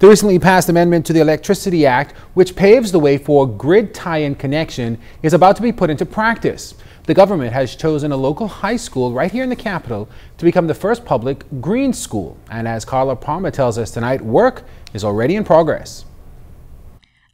The recently passed amendment to the Electricity Act, which paves the way for grid tie-in connection, is about to be put into practice. The government has chosen a local high school right here in the capital to become the first public green school. And as Carla Palmer tells us tonight, work is already in progress.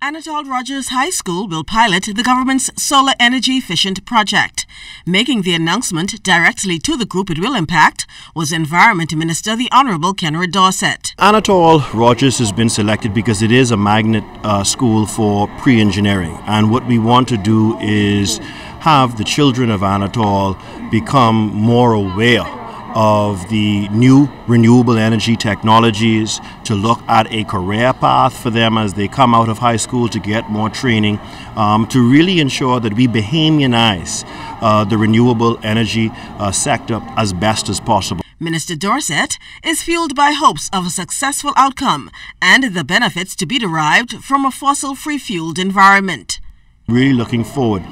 Anatol Rodgers High School will pilot the government's solar energy efficient project. Making the announcement directly to the group it will impact was Environment Minister the Honorable Kenred Dorsett. Anatol Rodgers has been selected because it is a magnet uh, school for pre-engineering and what we want to do is have the children of Anatol become more aware of the new renewable energy technologies, to look at a career path for them as they come out of high school to get more training, um, to really ensure that we Bahamianize uh, the renewable energy uh, sector as best as possible. Minister Dorsett is fueled by hopes of a successful outcome and the benefits to be derived from a fossil free fueled environment. Really looking forward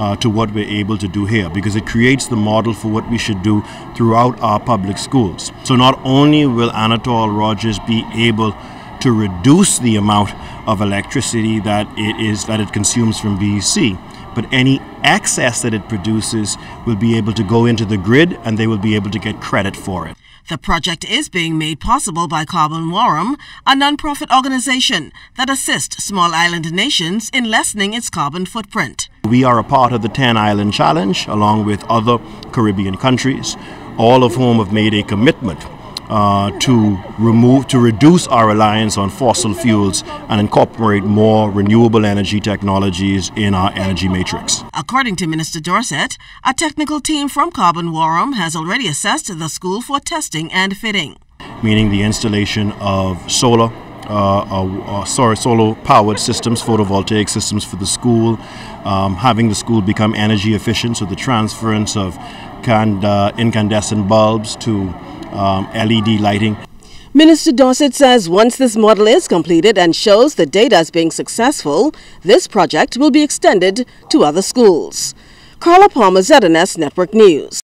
uh, to what we're able to do here because it creates the model for what we should do throughout our public schools. So not only will Anatol Rodgers be able to reduce the amount of electricity that it is that it consumes from BEC, but any excess that it produces will be able to go into the grid and they will be able to get credit for it. The project is being made possible by Carbon War Room, a non-profit organization that assists small island nations in lessening its carbon footprint. We are a part of the 10 Island Challenge along with other Caribbean countries, all of whom have made a commitment uh, to remove, to reduce our reliance on fossil fuels and incorporate more renewable energy technologies in our energy matrix. According to Minister Dorsett, a technical team from Carbon War Room has already assessed the school for testing and fitting. Meaning the installation of solar uh, uh, uh, sorry, solar powered systems, photovoltaic systems for the school, um, having the school become energy efficient, so the transference of uh, incandescent bulbs to um, LED lighting. Minister Dorsett says once this model is completed and shows the data as being successful, this project will be extended to other schools. Carla Palmer, ZNS Network News.